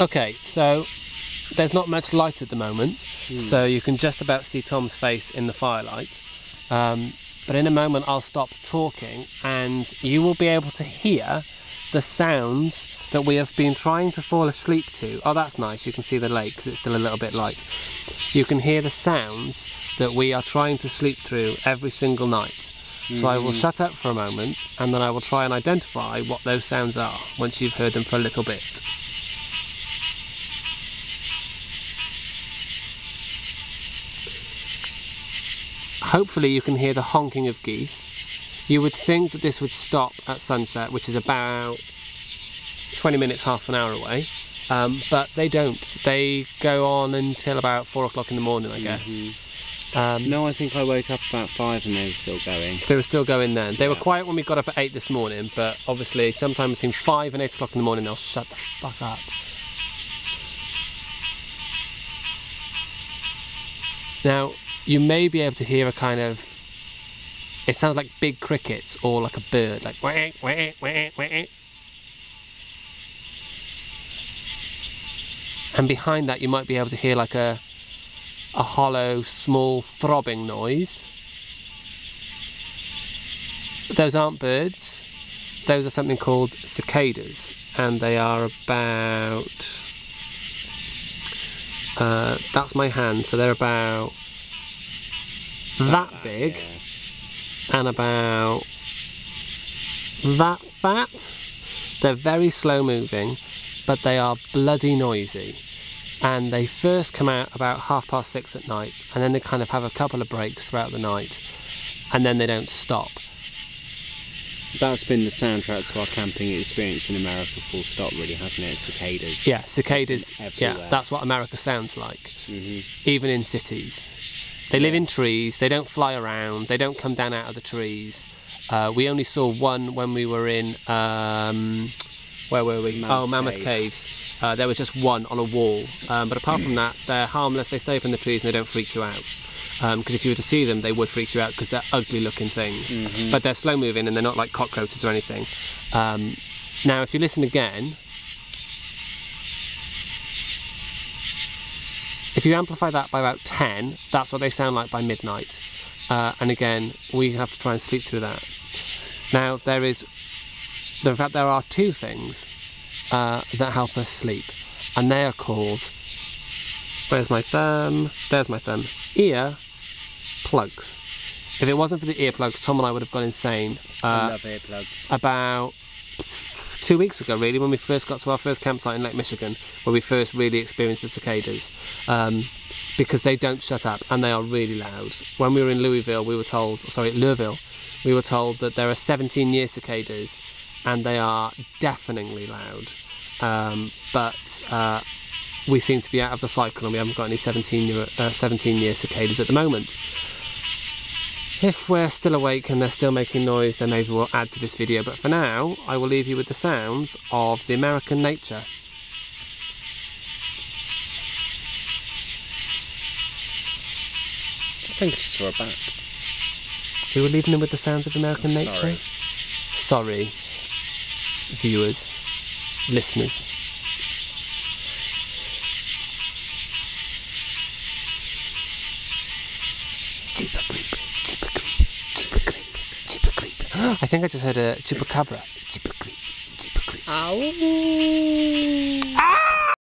Okay, so there's not much light at the moment, so you can just about see Tom's face in the firelight. Um, but in a moment, I'll stop talking, and you will be able to hear the sounds that we have been trying to fall asleep to. Oh, that's nice. You can see the lake because it's still a little bit light. You can hear the sounds that we are trying to sleep through every single night. So I will shut up for a moment and then I will try and identify what those sounds are once you've heard them for a little bit. Hopefully you can hear the honking of geese. You would think that this would stop at sunset, which is about 20 minutes, half an hour away. Um, but they don't. They go on until about four o'clock in the morning, I guess. Um, No, I think I woke up about five and they were still going. So they were still going then. They were quiet when we got up at 8 this morning, but obviously sometime between 5 and 8 o'clock in the morning they'll shut the fuck up. Now, you may be able to hear a kind of. It sounds like big crickets or like a bird, like. "Wah, wah, wah, wah." And behind that, you might be able to hear like a, a hollow, small, throbbing noise. Those aren't birds. Those are something called cicadas, and they are about. Uh, that's my hand, so they're about that big and about that fat. They're very slow moving, but they are bloody noisy. And they first come out about half past six at night, and then they kind of have a couple of breaks throughout the night, and then they don't stop. That's been the soundtrack to our camping experience in America, full stop, really, hasn't it? Cicadas. Yeah, cicadas. Yeah, that's what America sounds like, hmm even in cities. They live in trees. They don't fly around. They don't come down out of the trees. Uh, we only saw one when we were in um, where were we? Mammoth oh, Mammoth Cave. Caves. Uh, there was just one on a wall, um, but apart from that, they're harmless. They stay up in the trees and they don't freak you out. Because if you were to see them, they would freak you out because they're ugly-looking things. But they're slow-moving and they're not like cockroaches or anything. Um, now, if you listen again, If you amplify that by about 10, that's what they sound like by midnight. Uh, and again, we have to try and sleep through that. Now, there is, in fact, there are two things uh, that help us sleep, and they are called, where's my thumb? There's my thumb. Ear plugs. If it wasn't for the earplugs, Tom and I would have gone insane. I Uh, love earplugs. about two weeks ago, really, when we first got to our first campsite in Lake Michigan, where we first really experienced the cicadas, um, because they don't shut up and they are really loud. When we were in Louisville, we were told, sorry, Louisville, we were told that there are 17 year cicadas and they are deafeningly loud. Um, but uh, we seem to be out of the cycle and we haven't got any 17 year, uh, 17 year cicadas at the moment. If we're still awake and they're still making noise, then maybe we'll add to this video. But for now, I will leave you with the sounds of the American nature. I think I just saw a bat. We were leaving them with the sounds of American nature. Sorry. Sorry, viewers, listeners. I think I just heard a chupacabra. Chupacabra. Chupacabra. Ow. Ah!